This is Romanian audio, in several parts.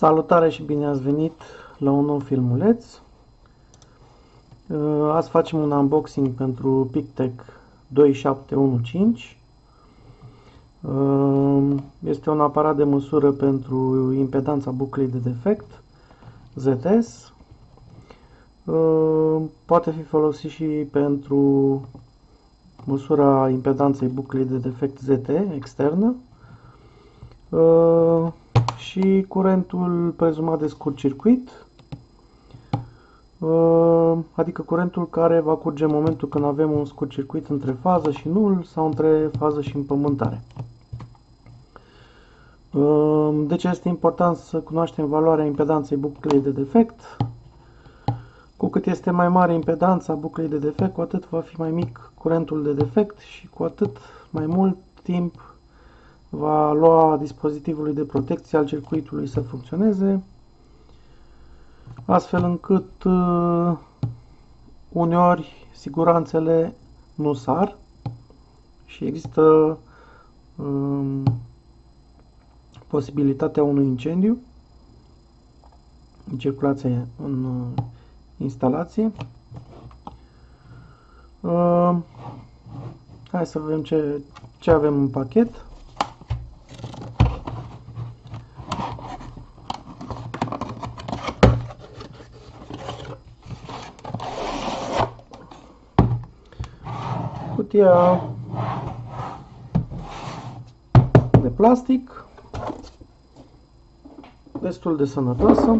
Salutare și bine ați venit la un nou filmuleț. Uh, azi facem un unboxing pentru PicTech 2715. Uh, este un aparat de măsură pentru impedanța buclei de defect ZS. Uh, poate fi folosit și pentru măsura impedanței buclei de defect ZT externă și curentul prezumat de scurt circuit, uh, adică curentul care va curge în momentul când avem un scurt circuit între fază și nul sau între fază și împământare. Uh, de ce este important să cunoaștem valoarea impedanței buclei de defect? Cu cât este mai mare impedanța buclei de defect, cu atât va fi mai mic curentul de defect și cu atât mai mult timp va lua dispozitivului de protecție al circuitului să funcționeze, astfel încât uh, uneori siguranțele nu sar și există um, posibilitatea unui incendiu în circulație în uh, instalație. Uh, hai să vedem ce, ce avem în pachet. Cutia de plastic, destul de sănătoasă.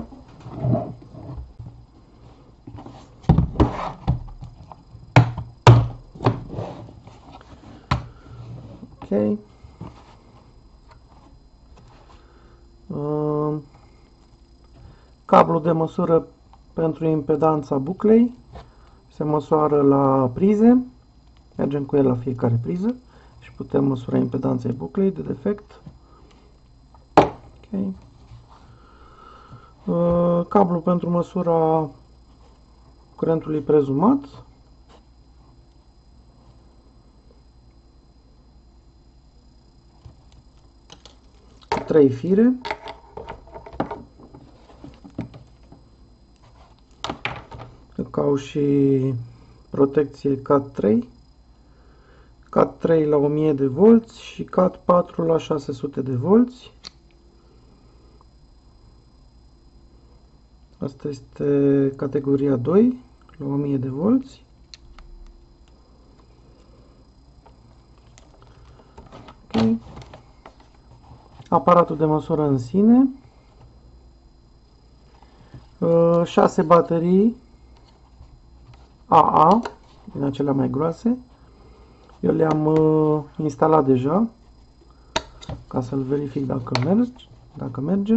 Ok. Uh, cablu de măsură pentru impedanța buclei se măsoară la prize. Mergem cu el la fiecare priză și putem măsura impedanța buclei de defect. Okay. Uh, cablu pentru măsura curentului prezumat. Trei fire. Ca și protecție CAT 3. CAT 3 la 1000 de volți și CAT 4 la 600 de volți. Asta este categoria 2 la 1000 de volți. Okay. Aparatul de măsură în sine. 6 uh, baterii AA, din acelea mai groase. Eu le-am uh, instalat deja ca să-l verific dacă merge. Dacă merge.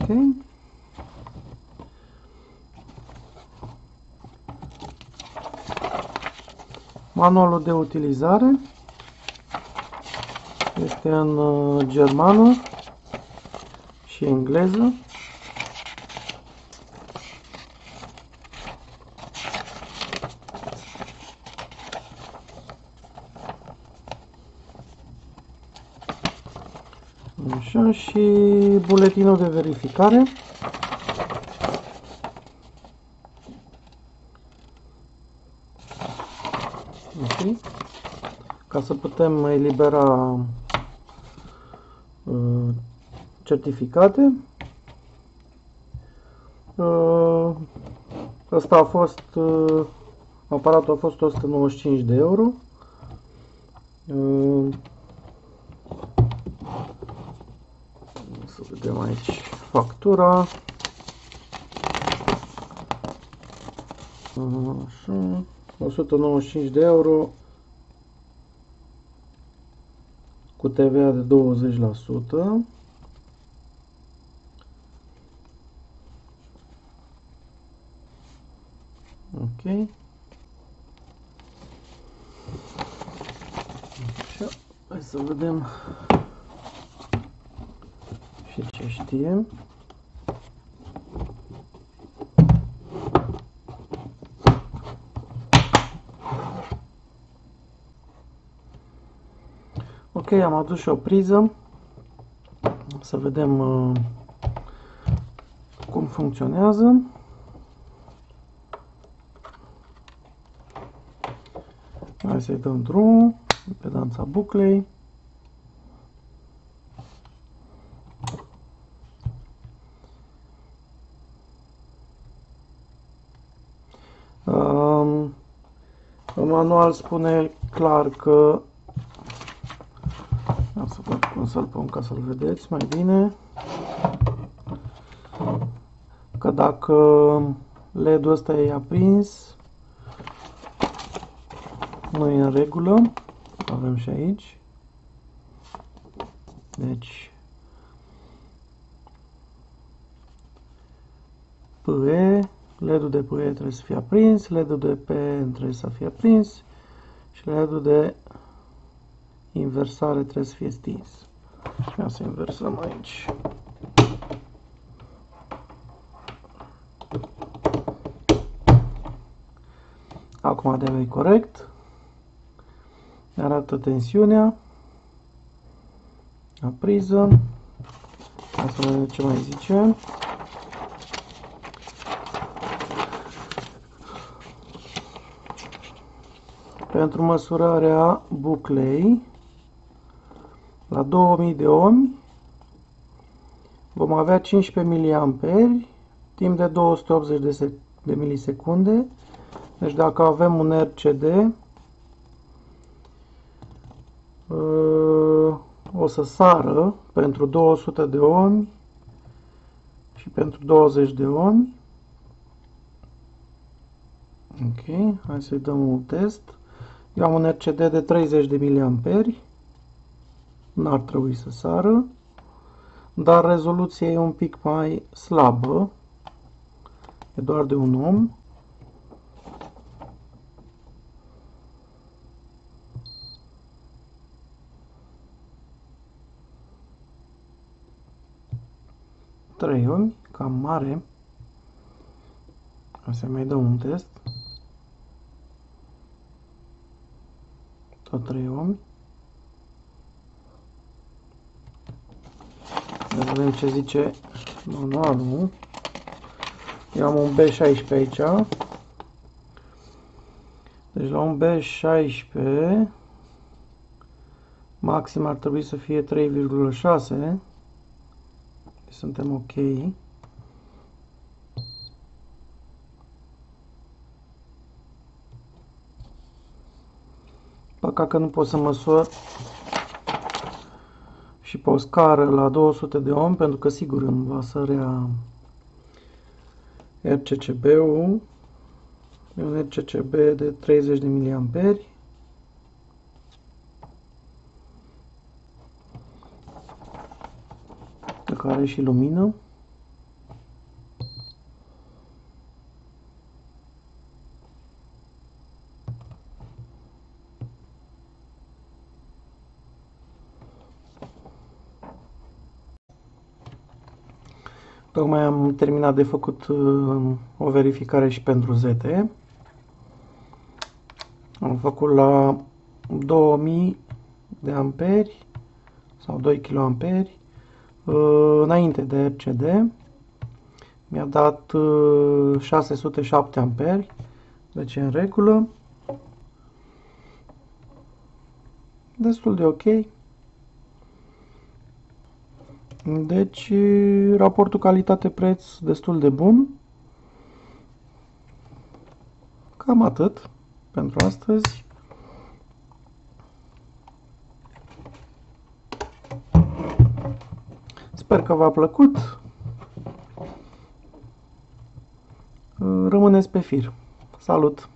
Ok. Manualul de utilizare este în uh, germană și engleză. Așa, și buletinul de verificare. Ok. Ca să putem elibera uh, certificate. Uh, Asta a fost, uh, aparatul a fost 195 de euro. Uh, Să vedem aici factura. Așa, 195 de euro cu TVA de 20%. Ok. Așa, hai să vedem și ce știe. Ok, am adus și o priză. Să vedem uh, cum funcționează. Hai să-i dăm drumul pe danța buclei. Manual spune clar că să văd cum să-l pun ca să-l vedeți mai bine. Că dacă LED-ul ăsta e aprins nu e în regulă. Avem și aici. Deci PE LED-ul de PE trebuie să fie aprins LED-ul de P trebuie să fie aprins și LED-ul de inversare trebuie să fie stins ia să inversăm aici Acum devei corect. Ne arată tensiunea. La priză. Hai să vedem ce mai zice. Pentru măsurarea buclei la 2000 de ohmi vom avea 15 mA timp de 280 de, de milisecunde deci dacă avem un RCD, uh, o să sară pentru 200 de ohmi și pentru 20 de ohmi. Ok, hai să-i dăm un test. Eu am un RCD de 30 de mA. N-ar trebui să sară, dar rezoluția e un pic mai slabă. E doar de un ohm. ohmi, cam mare. O să mai dăm un test. Tot 3 ohmi. Să vedem ce zice manualul. Eu am un B16 aici. Deci la un B16 maxim ar trebui să fie 3,6 suntem ok. Păcat că nu pot să măsor și pe o scară la 200 de ohm, pentru că sigur îmi va sărea RCCB-ul. E un RCCB de 30 de mA. care are și lumină. Tocmai am terminat de făcut uh, o verificare și pentru ZT. Am făcut la 2000 de amperi sau 2 kA Uh, înainte de RCD mi-a dat 607 uh, amperi deci e în regulă. Destul de ok deci raportul calitate-preț destul de bun cam atât pentru astăzi Sper că v-a plăcut. Rămâneți pe fir. Salut!